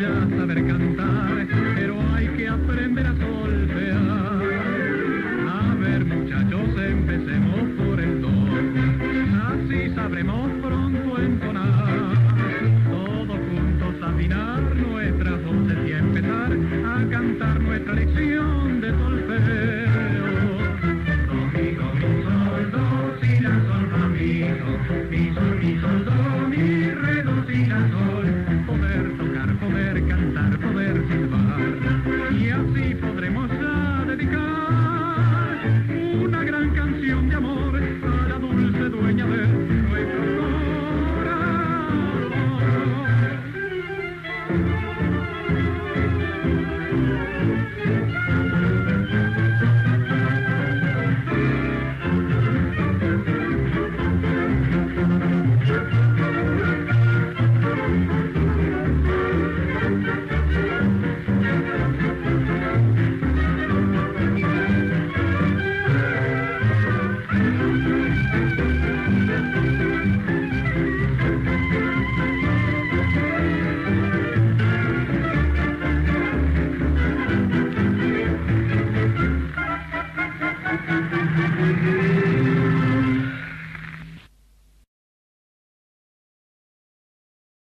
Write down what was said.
ya saber cantar, pero hay que aprender a solfear. A ver muchachos, empecemos por el do, así sabremos pronto entonar. Todos juntos a afinar nuestras voces y empezar a cantar nuestra lección de solfeo. Do, mi, sol, do, si, la, sol, fa, mi, sol, mi, sol.